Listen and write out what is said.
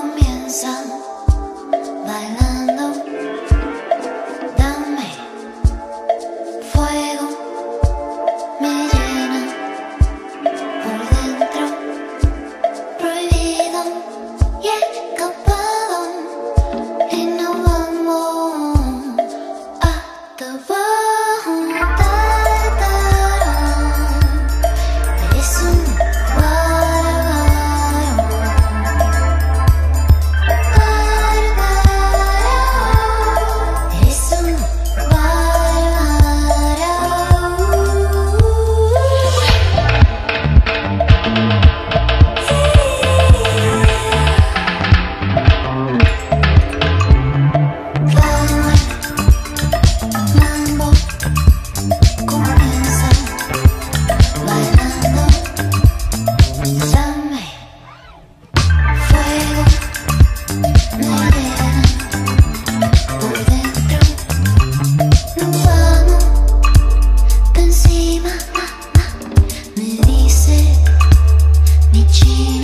comienzan mi